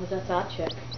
Oh, that's our check.